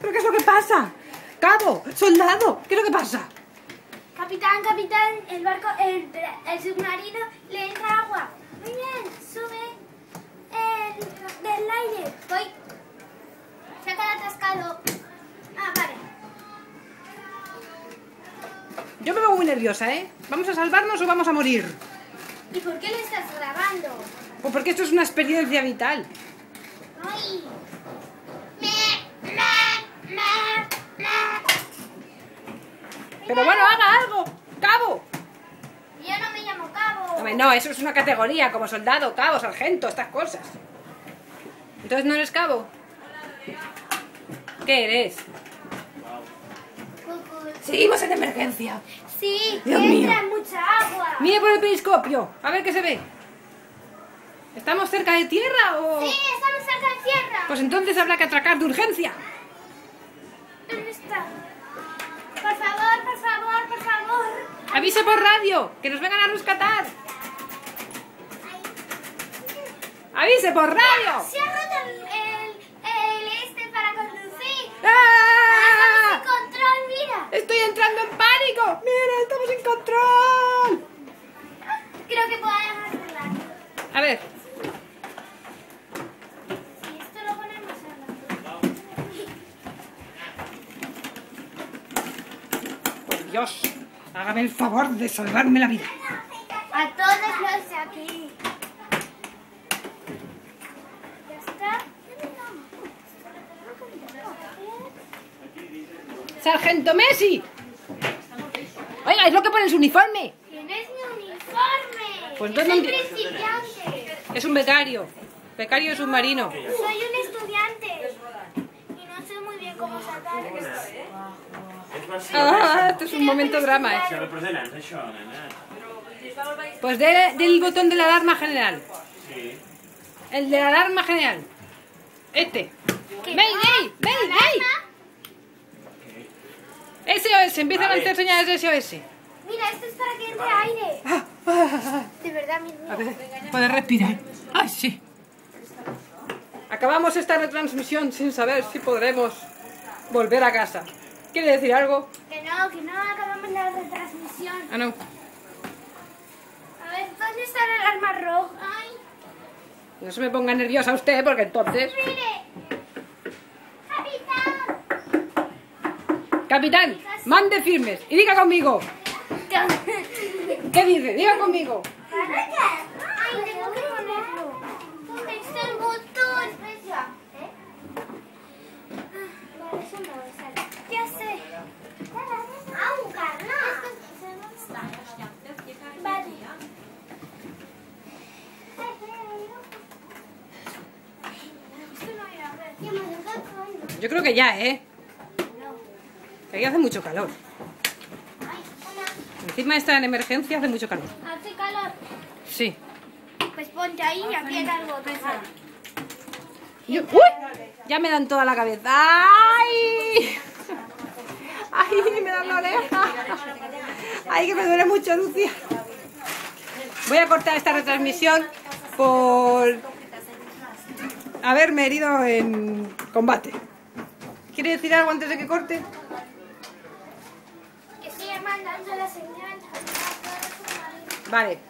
¿Pero qué es lo que pasa? ¡Cabo! ¡Soldado! ¿Qué es lo que pasa? Capitán, capitán, el barco, el, el submarino le entra agua. Muy bien, sube el, del aire. Voy. Se ha quedado atascado. Ah, vale. Yo me veo muy nerviosa, ¿eh? ¿Vamos a salvarnos o vamos a morir? ¿Y por qué le estás grabando? Pues porque esto es una experiencia vital. Ay. Pero bueno, haga algo. ¡Cabo! Yo no me llamo Cabo. Hombre, no, eso es una categoría, como soldado, cabo, sargento, estas cosas. Entonces no eres cabo. ¿Qué eres? Seguimos en emergencia. Sí, Dios que mío. entra mucha agua. Mire por el periscopio, a ver qué se ve. ¿Estamos cerca de tierra o...? Sí, estamos cerca de tierra. Pues entonces habrá que atracar de urgencia. ¿Dónde está? Por favor, por favor, por favor. Avise por radio, que nos vengan a rescatar. Avise por radio. Se ha roto el, el, el este para conducir. ¡Ah! Estamos sin control, mira. Estoy entrando en pánico. Mira, estamos sin control. Creo que podemos arreglarlo. A ver, Si esto lo ponemos en la... por Dios, hágame el favor de salvarme la vida. A todos los de aquí. Ya está. Sargento Messi. Oiga, es lo que pone en su uniforme. Tienes mi uniforme. Pues no enti- principiante. Es un becario. Becario submarino. Soy un estudiante. Sé muy bien cómo saltar esto. Ah, esto es un momento drama, eh. Pues dé del botón de la alarma general. Sí. El de la alarma general. Este. ¿Qué? ¡Mayday! ¡Mayday! SOS, empiezan a hacer señales de SOS. Mira, esto es para que entre aire. Ah, ah, ah. De verdad, mi A ver, puedes respirar. ¡Ay, sí! Acabamos esta retransmisión sin saber si podremos volver a casa. ¿Quiere decir algo? Que no, que no acabamos la retransmisión. Ah, no. A ver, ¿dónde está el alarma roja? Ay, No se me ponga nerviosa usted, porque entonces... mire. Capitán. Capitán, mande firmes y diga conmigo. ¿Qué dice? Diga conmigo. Ay, tengo que ponerlo. ¿Dónde está el botón? ¿Eh? Vale, eso no me sale. Ya sé. Ah, un carnal. Vale. Esto no era, a ver. Yo creo que ya, ¿eh? Que aquí hace mucho calor. Encima está en emergencia, hace mucho calor. Hace calor. Sí. Pues ponte ahí y aprieta el botón. Yo- ¡Uy! Ya me dan toda la cabeza. ¡Ay! Me dan la oreja. ¡Ay, que me duele mucho, Lucia! Voy a cortar esta retransmisión por haberme herido en combate. ¿Quiere decir algo antes de que corte? Que sigue mandando la señal. Vale.